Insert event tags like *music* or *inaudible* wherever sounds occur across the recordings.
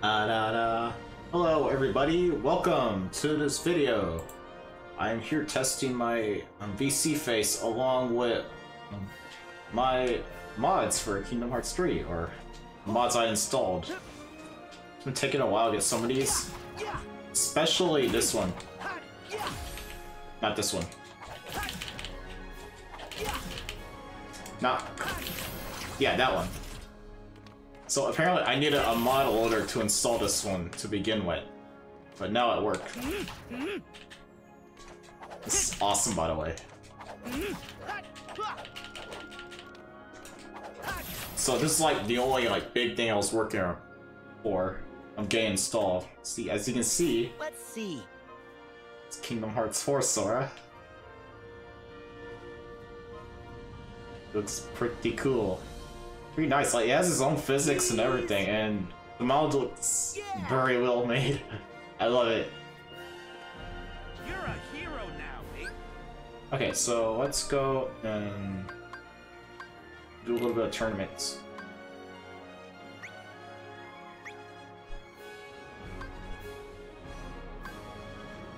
Da, da. Hello everybody, welcome to this video. I'm here testing my um, VC face along with um, my mods for Kingdom Hearts 3, or mods I installed. It's been taking a while to get some of these, especially this one. Not this one. Not... Yeah, that one. So apparently I needed a mod loader to install this one to begin with. But now it worked. This is awesome, by the way. So this is like the only like big thing I was working for. I'm getting installed. See, as you can see, Let's see. it's Kingdom Hearts 4 Sora. Looks pretty cool. Pretty nice. Like, he has his own physics and everything, and the model looks very well made. *laughs* I love it. You're a hero now, Link. Okay, so let's go and do a little bit of tournaments.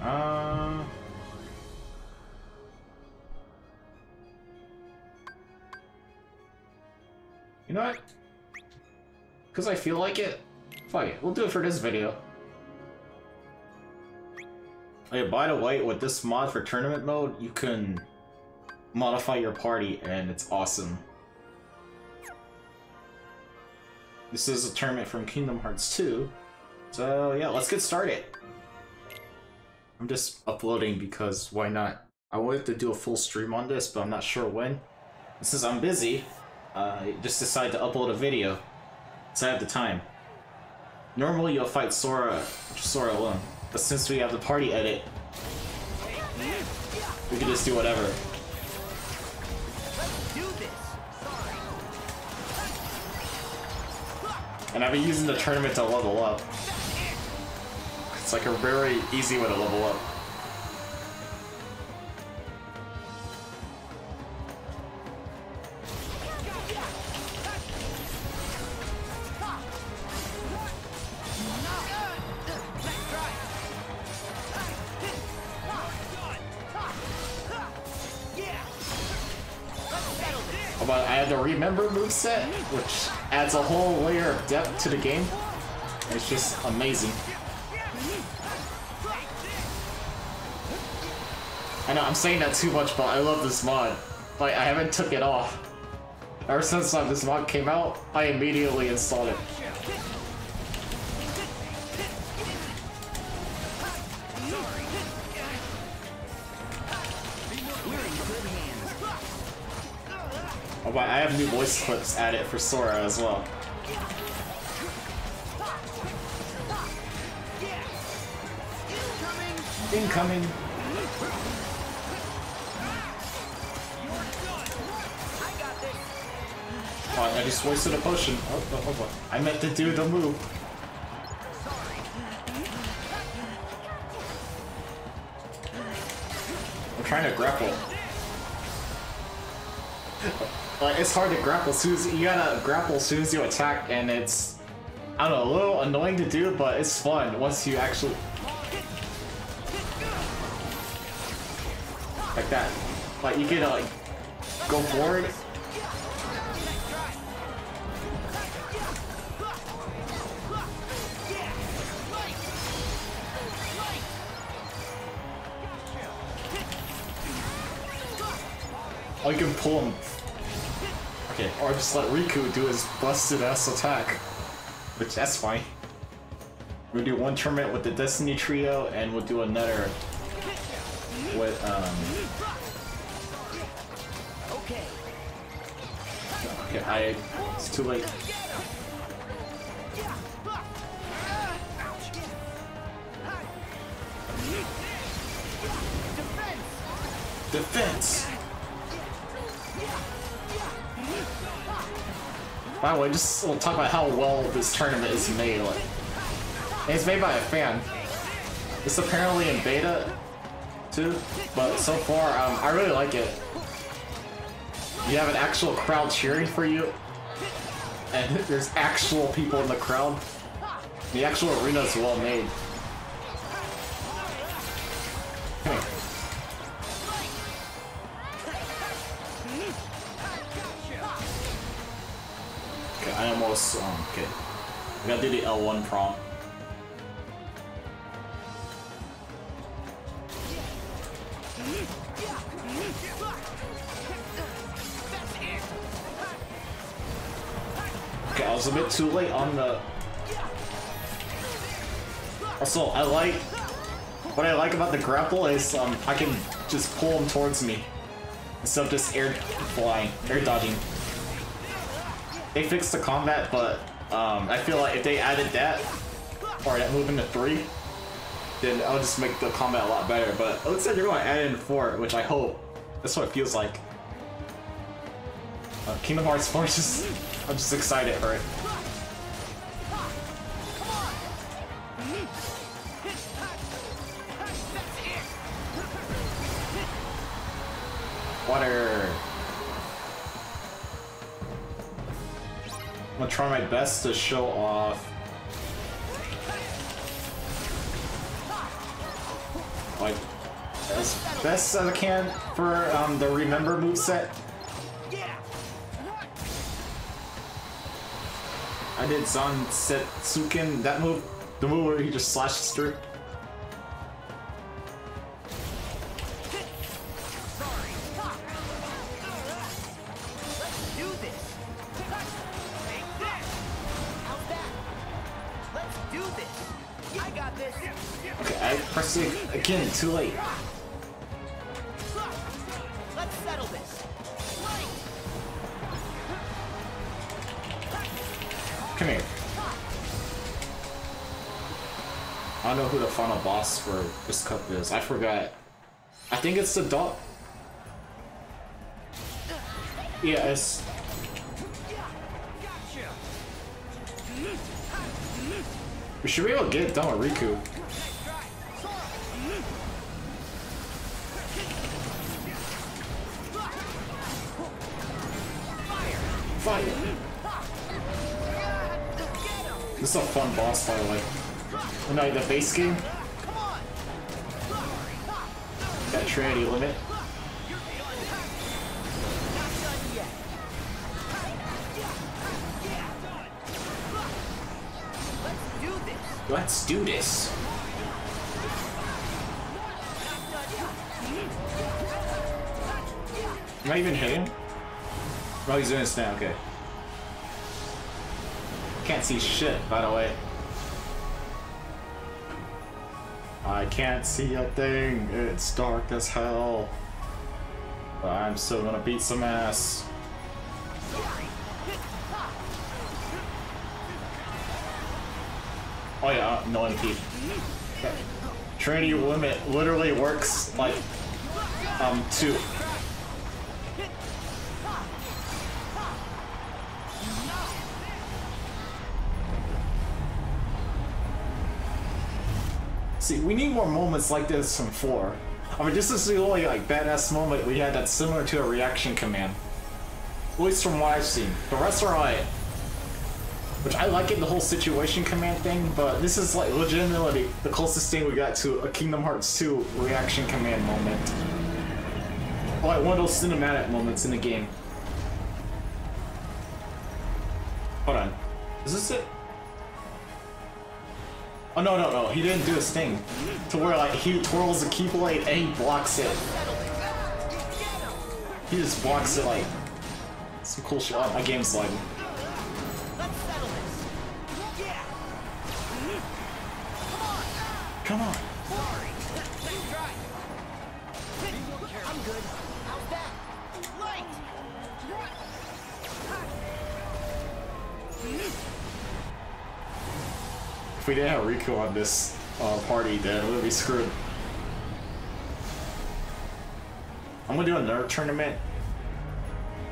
Uh... You know what? Because I feel like it, fuck it, we'll do it for this video. Oh, hey, by the way, with this mod for tournament mode, you can modify your party, and it's awesome. This is a tournament from Kingdom Hearts 2, so yeah, let's get started. I'm just uploading because why not? I wanted to do a full stream on this, but I'm not sure when. Since I'm busy, uh, just decided to upload a video, so I have the time. Normally you'll fight Sora, Sora alone, but since we have the party edit, we can just do whatever. And I've been using the tournament to level up. It's like a very easy way to level up. The Remember moveset, which adds a whole layer of depth to the game. It's just amazing. I know, I'm saying that too much, but I love this mod. Like, I haven't took it off. Ever since uh, this mod came out, I immediately installed it. Oh, but I have new voice clips added for Sora as well. Incoming! Oh, I just wasted a potion. Oh, oh, oh, oh. I meant to do the move. I'm trying to grapple. Like, it's hard to grapple soon as you gotta grapple as soon as you attack, and it's I don't know, a little annoying to do, but it's fun once you actually like that. Like you can like uh, go forward. Oh, you can pull him. Okay, or just let Riku do his busted ass attack. Which, that's fine. We'll do one tournament with the Destiny Trio, and we'll do another with, um... Okay. Okay, I... It's too late. Defense! By the way, just we'll talk about how well this tournament is made. Like, it's made by a fan. It's apparently in beta too, but so far um, I really like it. You have an actual crowd cheering for you, and *laughs* there's actual people in the crowd. The actual arena is well made. I almost um, okay. I gotta do the L1 prompt. Okay, I was a bit too late on the. Also, I like what I like about the grapple is um I can just pull him towards me instead of just air flying, air dodging. They fixed the combat, but um, I feel like if they added that or that move into three, then I'll just make the combat a lot better. But it looks like you're going to add in four, which I hope. That's what it feels like. Uh, Kingdom Hearts 4 is just, I'm just excited for it. Water. Try my best to show off. Like, as best as I can for um, the Remember moveset. I did Zansetsuken, that move, the move where he just slashes through. I it again, too late. Let's settle this. Come here. I don't know who the final boss for this cup is. I forgot. I think it's the dog. Yeah, it's. We should be able to get it done with Riku. Fire! This is a fun boss, by the way. Oh, no, the base game? Got Trinity Limit. Let's do this. Am I even hitting? Oh, he's doing this now, okay. Can't see shit, by the way. I can't see a thing. It's dark as hell. But I'm still gonna beat some ass. Oh yeah, uh, no MP. Trinity limit literally works like um two. See, we need more moments like this from four. I mean, this is the only like badass moment we had that's similar to a reaction command. At least from what I've seen. The rest are alright. Which I like it, the whole situation command thing, but this is like legitimately the closest thing we got to a Kingdom Hearts 2 reaction command moment. Like one of those cinematic moments in the game. Hold on. Is this it? Oh no no no, he didn't do his thing. To where like he twirls the keyblade and he blocks it. He just blocks it like some cool shit. My game's lagging. We didn't have Riku on this uh, party, then we would be screwed. I'm gonna do another tournament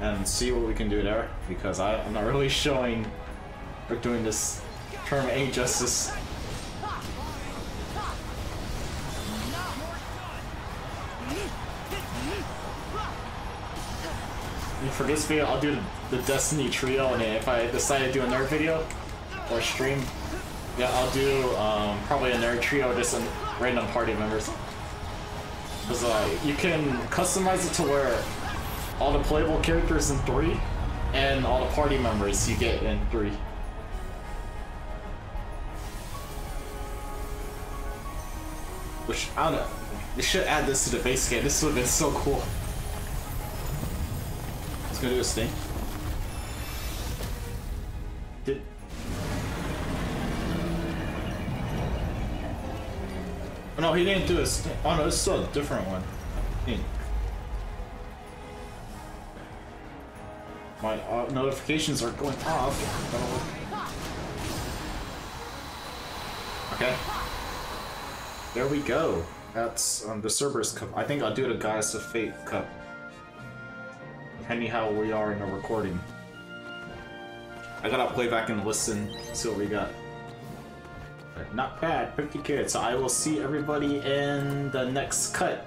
and see what we can do there because I, I'm not really showing or doing this tournament any justice. And for this video, I'll do the Destiny trio, and if I decide to do another video or stream, Yeah, I'll do um, probably a nerd trio, just some random party members. Because uh, you can customize it to where all the playable characters in three, and all the party members you get in three. Which, I don't know, they should add this to the base game. This would have been so cool. Let's go do this thing. Did... no, he didn't do this. Oh no, this is a different one. My uh, notifications are going off. Okay. There we go. That's um, the Cerberus Cup. I think I'll do the Goddess of Fate Cup. Depending how we are in the recording. I gotta play back and listen, see what we got. Not bad, 50 carats. So I will see everybody in the next cut.